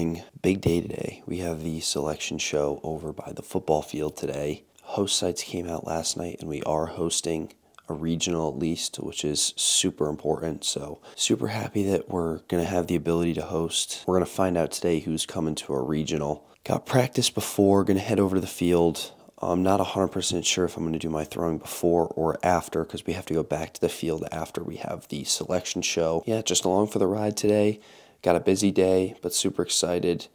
morning. Big day today. We have the selection show over by the football field today. Host sites came out last night and we are hosting a regional at least, which is super important. So, super happy that we're going to have the ability to host. We're going to find out today who's coming to a regional. Got practice before, going to head over to the field. I'm not 100% sure if I'm going to do my throwing before or after because we have to go back to the field after we have the selection show. Yeah, just along for the ride today. Got a busy day, but super excited.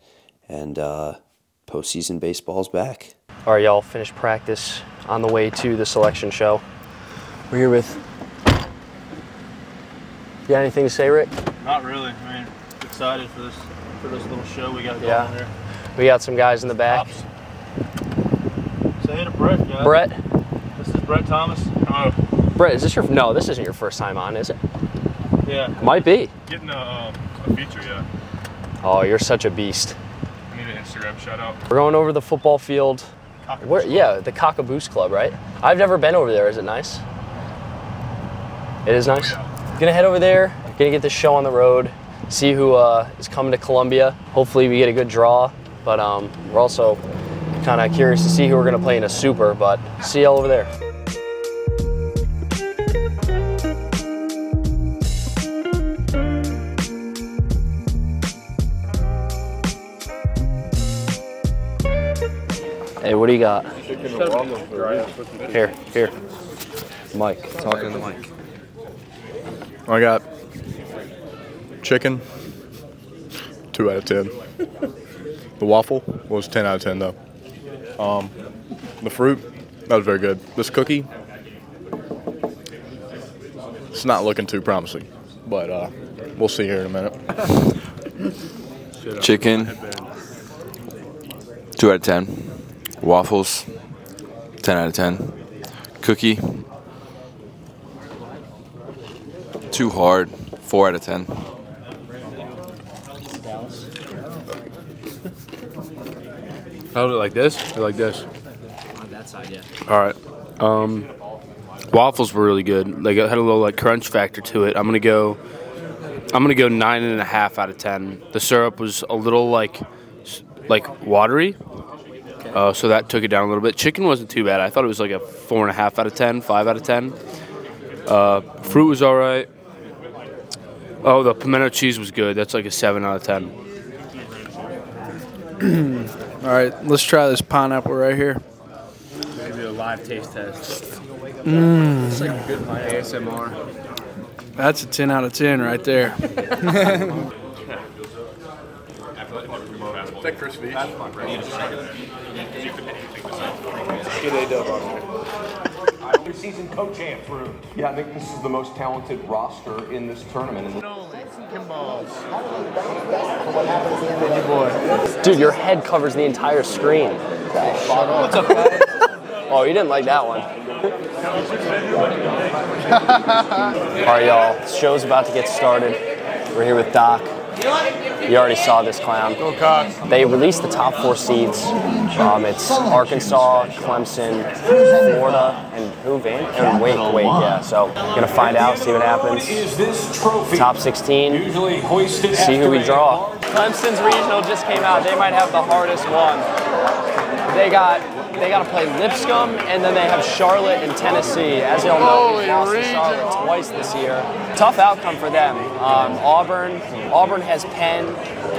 And uh, postseason baseball's back. All right, y'all, finished practice on the way to the selection show. We're here with. You got anything to say, Rick? Not really. I mean, excited for this for this little show we got going Yeah. here. We got some guys in the back. Pops. Say hey to Brett, guys. Brett, This is Brett Thomas. Oh, Brett, is this your? No, this isn't your first time on, is it? yeah. Might be. Getting a, um, a feature, yeah. Oh, you're such a beast. I need an Instagram shout out. We're going over the football field. Where? Yeah, the Cockaboose Club, right? I've never been over there. Is it nice? It is nice. Gonna head over there. Gonna get this show on the road. See who uh, is coming to Columbia. Hopefully, we get a good draw. But um, we're also kind of curious to see who we're gonna play in a super. But see y'all over there. Hey, what do you got? Here, here. Mike. Talking to the mic. I got chicken, two out of ten. The waffle was ten out of ten though. Um, the fruit that was very good. This cookie, it's not looking too promising, but uh, we'll see here in a minute. Chicken. Two out of ten. Waffles. Ten out of ten. Cookie. Too hard. Four out of ten. How like this or like this? On that side, yeah. All right. Um, waffles were really good. Like it had a little like crunch factor to it. I'm gonna go. I'm gonna go nine and a half out of ten. The syrup was a little like, like watery. Uh, so that took it down a little bit. Chicken wasn't too bad. I thought it was like a four and a half out of ten, five out of ten. Uh, fruit was all right. Oh, the pimento cheese was good. That's like a seven out of ten. All right, let's try this pineapple right here. Maybe a live taste test. Mmm, ASMR. that's a 10 out of 10 right there. Take Chris Veach. Season co-champs room. Yeah, I think this is the most talented roster in this tournament. Dude, your head covers the entire screen. What's up, oh, you didn't like that one. All right, y'all. Show's about to get started. We're here with Doc. You already saw this clown. Go Cox. They released the top four seeds. Um, it's Arkansas, Clemson, Florida, and who, Van? And Wake, Wake, yeah. So, gonna find out, see what happens. Is this trophy Top 16. usually hoisted See who we draw. Clemson's regional just came out. They might have the hardest one. They got they got to play Lipscomb, and then they have Charlotte and Tennessee. As y'all know, we've lost to Charlotte twice this year. Tough outcome for them. Um, Auburn Auburn has Penn.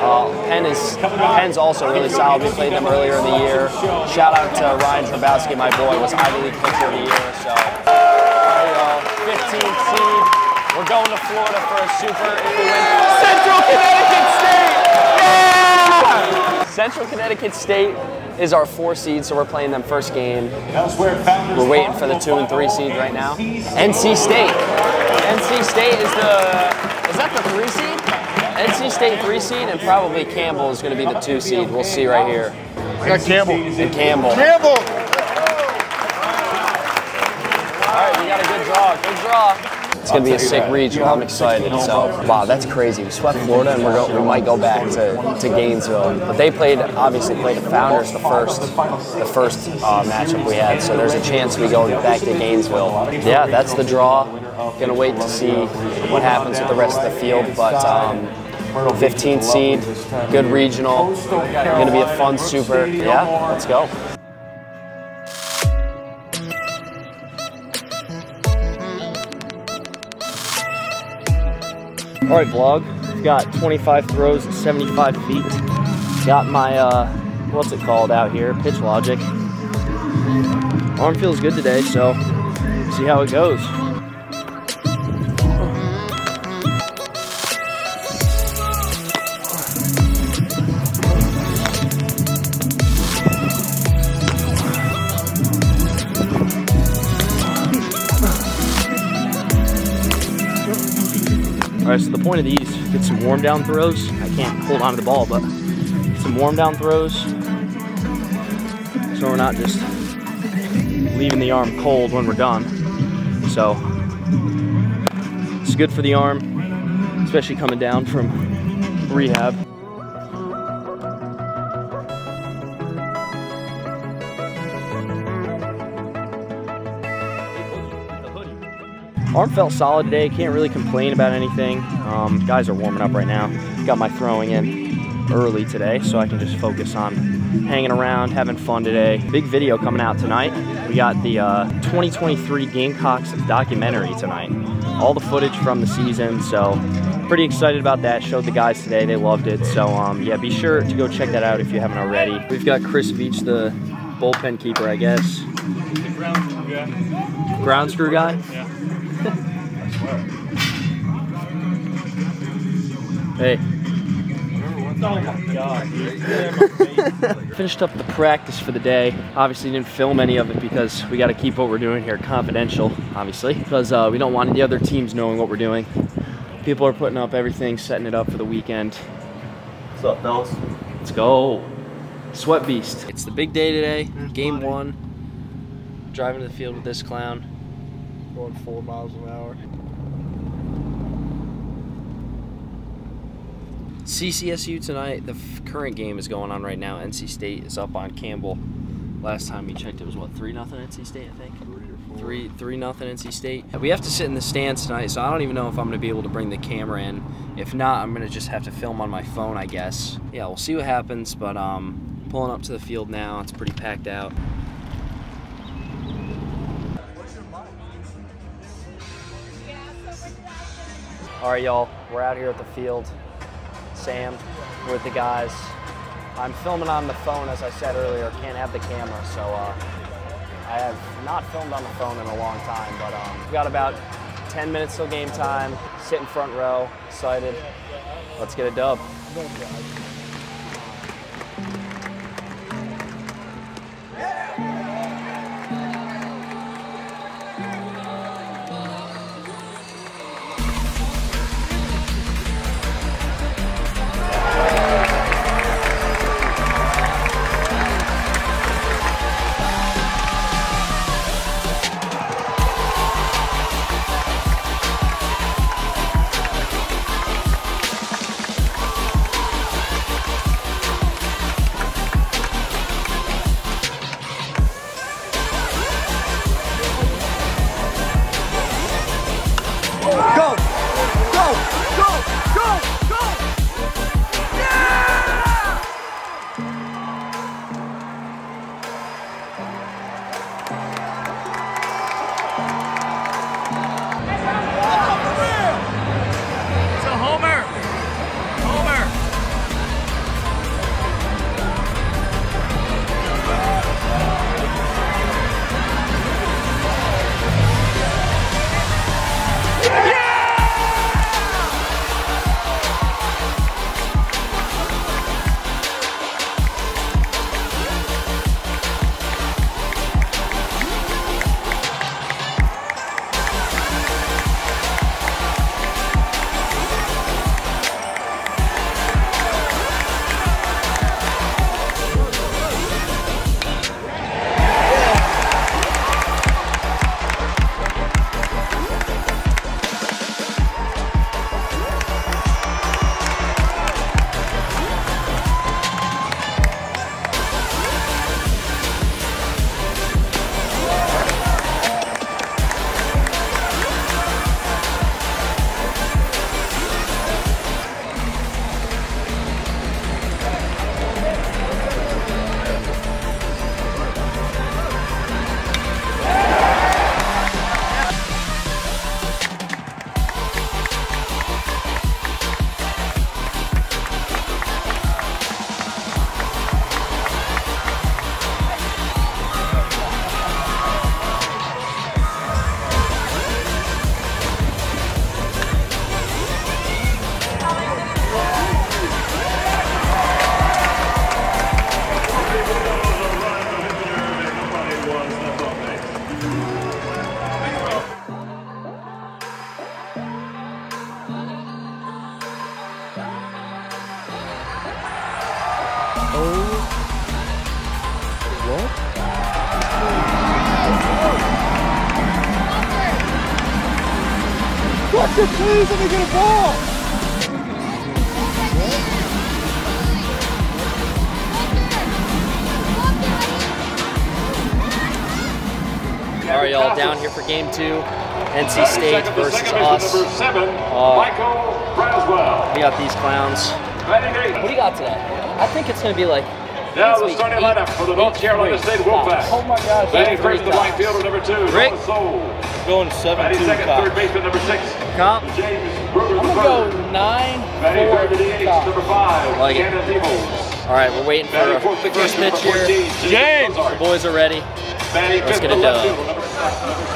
Uh, Penn is Penn's also really solid. We played them earlier in the year. Shout out to Ryan Dromboski, my boy, was Ivy League Pitcher of the Year. So, all right, y'all, 15th seed. We're going to Florida for a super if we win. Central Connecticut State! Yeah! Central Connecticut State is our four seed, so we're playing them first game. We're waiting for the two and three seed right now. NC NC State. NC State is the is that the three seed? NC State three seed, and probably Campbell is going to be the two seed. We'll see right here. I got Campbell. And Campbell. Campbell. All right, we got a good draw. Good draw. It's gonna be a sick regional. I'm excited. So, wow, that's crazy. We swept Florida, and we're go, we might go back to, to Gainesville. But they played, obviously, played the Founders the first, the first uh, matchup we had. So there's a chance we go back to Gainesville. Yeah, that's the draw. Gonna wait to see what happens with the rest of the field, but um, 15th seed, good regional, gonna be a fun super. Yeah, let's go. All right, vlog. Got 25 throws at 75 feet. Got my, uh, what's it called out here? Pitch Logic. Arm feels good today, so see how it goes. Right, so the point of these, get some warm down throws. I can't hold on to the ball, but some warm down throws. So we're not just leaving the arm cold when we're done. So it's good for the arm, especially coming down from rehab. Arm felt solid today. Can't really complain about anything. Um, guys are warming up right now. Got my throwing in early today, so I can just focus on hanging around, having fun today. Big video coming out tonight. We got the uh, 2023 Gamecocks documentary tonight. All the footage from the season, so pretty excited about that. Showed the guys today, they loved it. So um, yeah, be sure to go check that out if you haven't already. We've got Chris Beach, the bullpen keeper, I guess. Ground screw guy? Hey. Oh my god, Finished up the practice for the day. Obviously didn't film any of it because we got to keep what we're doing here confidential, obviously, because uh, we don't want the other teams knowing what we're doing. People are putting up everything, setting it up for the weekend. What's up, fellas? Let's go. Sweat Beast. It's the big day today, game one. Driving to the field with this clown. Going four miles an hour. CCSU tonight. The current game is going on right now. NC State is up on Campbell. Last time we checked, it was what three nothing NC State, I think. Three three nothing NC State. We have to sit in the stands tonight, so I don't even know if I'm gonna be able to bring the camera in. If not, I'm gonna just have to film on my phone, I guess. Yeah, we'll see what happens. But um, pulling up to the field now. It's pretty packed out. All right, y'all. We're out here at the field. Sam with the guys. I'm filming on the phone, as I said earlier. Can't have the camera, so uh, I have not filmed on the phone in a long time. But um, we've got about 10 minutes till game time. Sit in front row, excited. Let's get a dub. Please let me get a ball. All right, y'all, down here for game two. NC State versus us. Uh, we got these clowns. What do you got today? I think it's going to be like. Now the starting lineup for the North Carolina State Wolfpack. Oh my gosh. Batting first, the right fielder, number two, Rick. Noah Soles. Going seven Batting two second, Cox. third baseman, number six, Comp. James Brugger I'm the going to go third. nine, Batting four, third to the eighth, Cox. number five, Like it. All right, we're waiting for Batting a first pitch number here. 14, James. The boys are ready. Batting Let's fifth, get the it left done.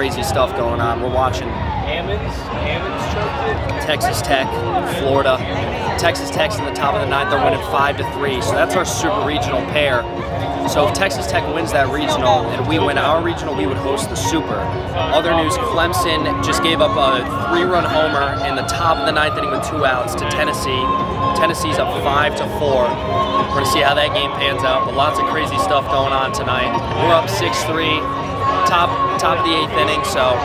Crazy stuff going on. We're watching choked it. Texas Tech, Florida. Texas Tech's in the top of the ninth. They're winning five to three. So that's our super regional pair. So if Texas Tech wins that regional and we win our regional, we would host the super. Other news: Clemson just gave up a three-run homer in the top of the ninth inning with two outs to Tennessee. Tennessee's up five to four. We're gonna see how that game pans out. But lots of crazy stuff going on tonight. We're up six-three, top top of the eighth inning. So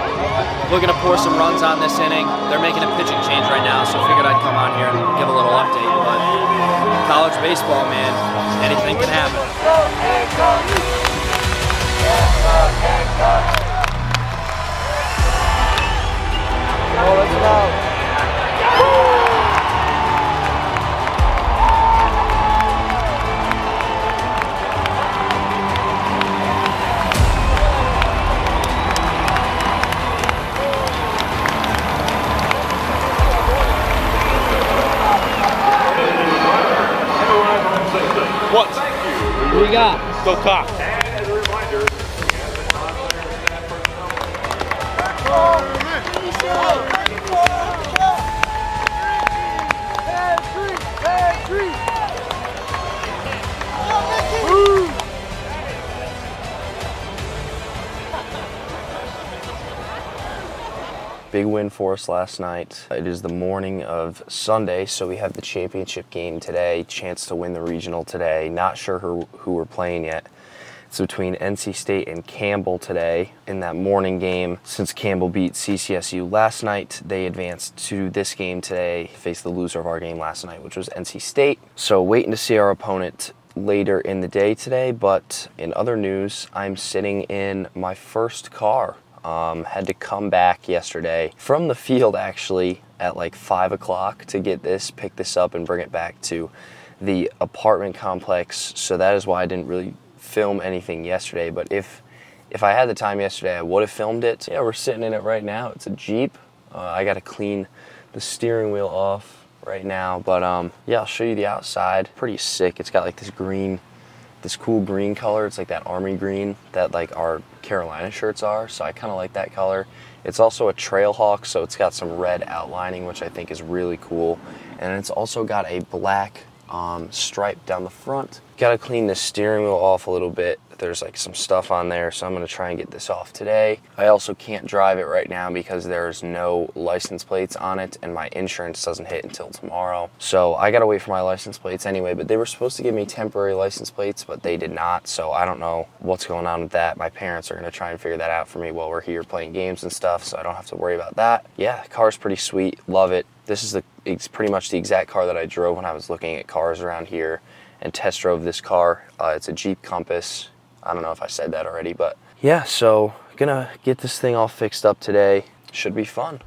looking to pour some runs on this inning. They're making a pitching change right now, so figured I'd come on here and give a little update. But college baseball, man, anything can happen. Oh, that's about. We got? Go cock. Big win for us last night. It is the morning of Sunday, so we have the championship game today. Chance to win the regional today. Not sure who, who we're playing yet. It's between NC State and Campbell today in that morning game. Since Campbell beat CCSU last night, they advanced to this game today, face the loser of our game last night, which was NC State. So waiting to see our opponent later in the day today. But in other news, I'm sitting in my first car. Um, had to come back yesterday from the field actually at like five o'clock to get this, pick this up, and bring it back to the apartment complex. So that is why I didn't really film anything yesterday. But if if I had the time yesterday, I would have filmed it. Yeah, we're sitting in it right now. It's a Jeep. Uh, I got to clean the steering wheel off right now. But um, yeah, I'll show you the outside. Pretty sick. It's got like this green, this cool green color. It's like that army green that like our Carolina shirts are. So I kind of like that color. It's also a Trailhawk, so it's got some red outlining, which I think is really cool. And it's also got a black um, stripe down the front. Got to clean the steering wheel off a little bit. There's like some stuff on there, so I'm gonna try and get this off today. I also can't drive it right now because there's no license plates on it and my insurance doesn't hit until tomorrow. So I gotta wait for my license plates anyway, but they were supposed to give me temporary license plates, but they did not. So I don't know what's going on with that. My parents are gonna try and figure that out for me while we're here playing games and stuff, so I don't have to worry about that. Yeah, car's pretty sweet. Love it. This is the it's pretty much the exact car that I drove when I was looking at cars around here and test drove this car. Uh, it's a Jeep Compass. I don't know if I said that already, but yeah, so gonna get this thing all fixed up today. Should be fun.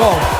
重。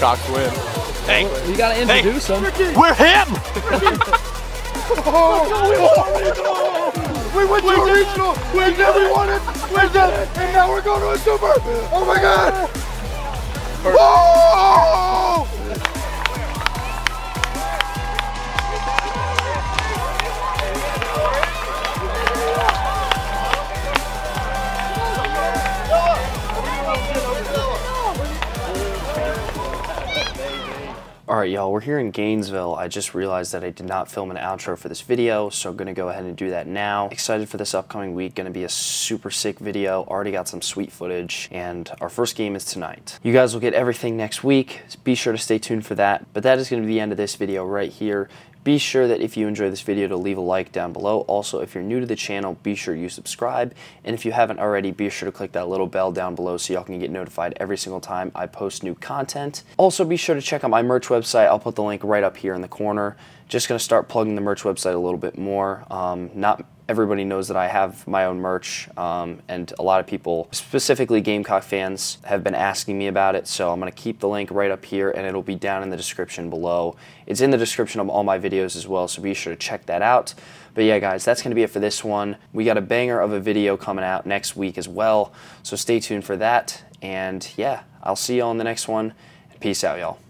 What? Hey, Cox win. Hey, You gotta introduce him. we're him! We went to a regional. We never won it. We did it, and now we're going to a super. Oh my God! Whoa! Right, y'all, we're here in Gainesville. I just realized that I did not film an outro for this video, so I'm gonna go ahead and do that now. Excited for this upcoming week, gonna be a super sick video. Already got some sweet footage, and our first game is tonight. You guys will get everything next week. Be sure to stay tuned for that. But that is gonna be the end of this video right here. Be sure that if you enjoy this video to leave a like down below. Also, if you're new to the channel, be sure you subscribe. And if you haven't already, be sure to click that little bell down below so y'all can get notified every single time I post new content. Also, be sure to check out my merch website. I'll put the link right up here in the corner. Just gonna start plugging the merch website a little bit more. Um, not everybody knows that I have my own merch, um, and a lot of people, specifically Gamecock fans, have been asking me about it. So I'm going to keep the link right up here, and it'll be down in the description below. It's in the description of all my videos as well, so be sure to check that out. But yeah, guys, that's going to be it for this one. We got a banger of a video coming out next week as well, so stay tuned for that. And yeah, I'll see you all in the next one. Peace out, y'all.